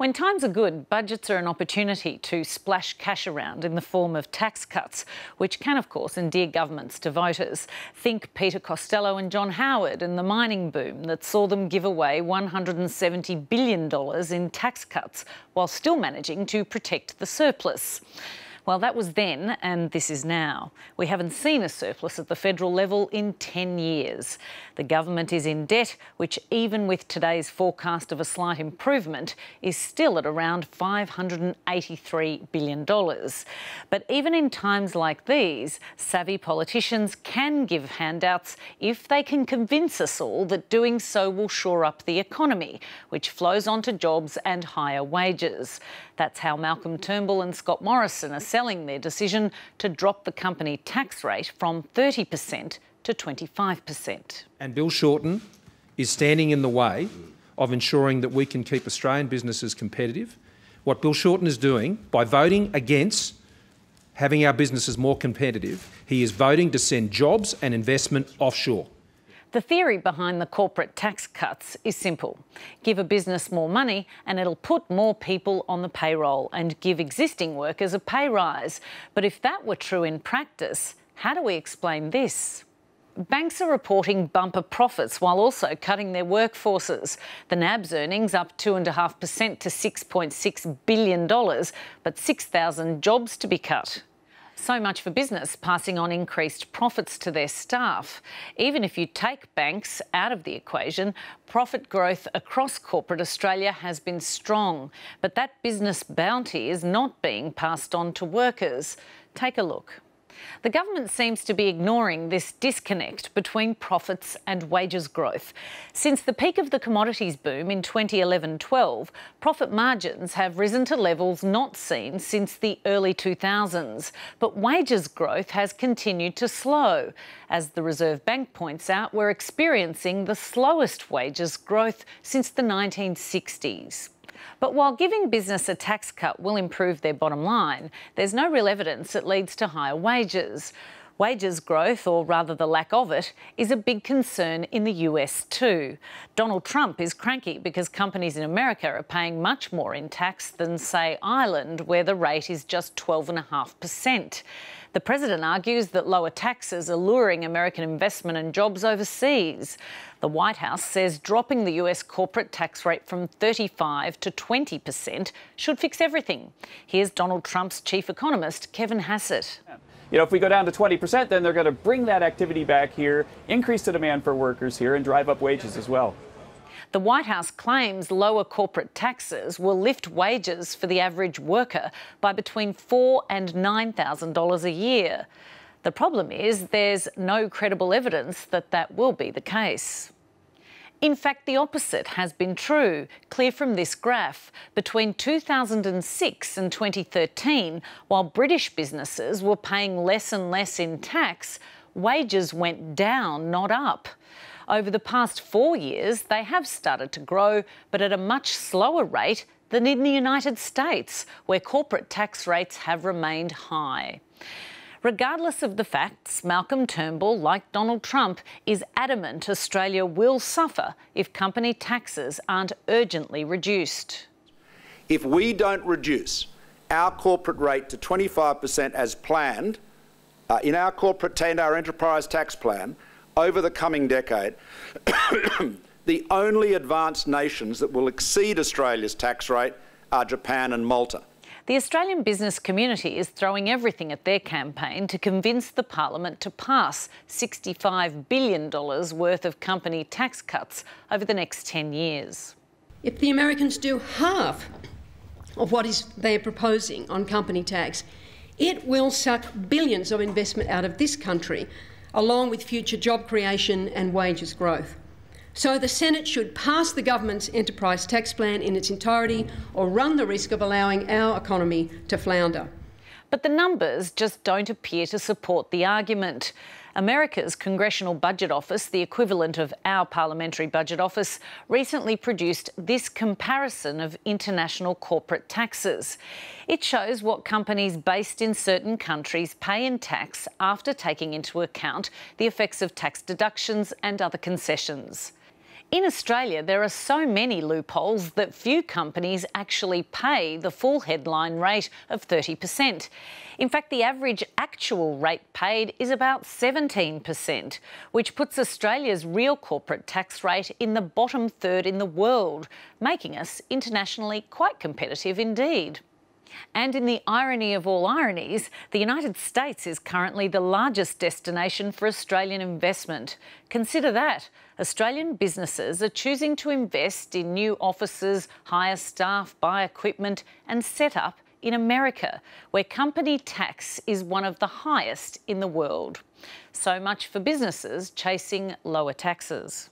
When times are good, budgets are an opportunity to splash cash around in the form of tax cuts, which can, of course, endear governments to voters. Think Peter Costello and John Howard and the mining boom that saw them give away $170 billion in tax cuts while still managing to protect the surplus. Well, that was then, and this is now. We haven't seen a surplus at the federal level in 10 years. The government is in debt, which, even with today's forecast of a slight improvement, is still at around $583 billion. But even in times like these, savvy politicians can give handouts if they can convince us all that doing so will shore up the economy, which flows on to jobs and higher wages. That's how Malcolm Turnbull and Scott Morrison are selling their decision to drop the company tax rate from 30% to 25%. And Bill Shorten is standing in the way of ensuring that we can keep Australian businesses competitive. What Bill Shorten is doing by voting against having our businesses more competitive, he is voting to send jobs and investment offshore. The theory behind the corporate tax cuts is simple. Give a business more money and it'll put more people on the payroll and give existing workers a pay rise. But if that were true in practice, how do we explain this? Banks are reporting bumper profits while also cutting their workforces. The NAB's earnings up 2.5% to $6.6 billion, but 6,000 jobs to be cut. So much for business passing on increased profits to their staff. Even if you take banks out of the equation, profit growth across corporate Australia has been strong. But that business bounty is not being passed on to workers. Take a look. The government seems to be ignoring this disconnect between profits and wages growth. Since the peak of the commodities boom in 2011 12, profit margins have risen to levels not seen since the early 2000s. But wages growth has continued to slow. As the Reserve Bank points out, we're experiencing the slowest wages growth since the 1960s. But while giving business a tax cut will improve their bottom line, there's no real evidence it leads to higher wages. Wages growth, or rather the lack of it, is a big concern in the US too. Donald Trump is cranky because companies in America are paying much more in tax than, say, Ireland, where the rate is just 12.5%. The president argues that lower taxes are luring American investment and jobs overseas. The White House says dropping the US corporate tax rate from 35 to 20% should fix everything. Here's Donald Trump's chief economist, Kevin Hassett. You know, if we go down to 20%, then they're going to bring that activity back here, increase the demand for workers here, and drive up wages as well. The White House claims lower corporate taxes will lift wages for the average worker by between four and $9,000 a year. The problem is there's no credible evidence that that will be the case. In fact, the opposite has been true, clear from this graph. Between 2006 and 2013, while British businesses were paying less and less in tax, wages went down, not up. Over the past four years, they have started to grow, but at a much slower rate than in the United States, where corporate tax rates have remained high. Regardless of the facts, Malcolm Turnbull, like Donald Trump, is adamant Australia will suffer if company taxes aren't urgently reduced. If we don't reduce our corporate rate to 25% as planned uh, in our corporate and our enterprise tax plan over the coming decade, the only advanced nations that will exceed Australia's tax rate are Japan and Malta. The Australian business community is throwing everything at their campaign to convince the Parliament to pass $65 billion worth of company tax cuts over the next 10 years. If the Americans do half of what is they're proposing on company tax, it will suck billions of investment out of this country, along with future job creation and wages growth. So the Senate should pass the government's enterprise tax plan in its entirety or run the risk of allowing our economy to flounder. But the numbers just don't appear to support the argument. America's Congressional Budget Office, the equivalent of our Parliamentary Budget Office, recently produced this comparison of international corporate taxes. It shows what companies based in certain countries pay in tax after taking into account the effects of tax deductions and other concessions. In Australia, there are so many loopholes that few companies actually pay the full headline rate of 30%. In fact, the average actual rate paid is about 17%, which puts Australia's real corporate tax rate in the bottom third in the world, making us internationally quite competitive indeed. And in the irony of all ironies, the United States is currently the largest destination for Australian investment. Consider that. Australian businesses are choosing to invest in new offices, hire staff, buy equipment, and set up in America, where company tax is one of the highest in the world. So much for businesses chasing lower taxes.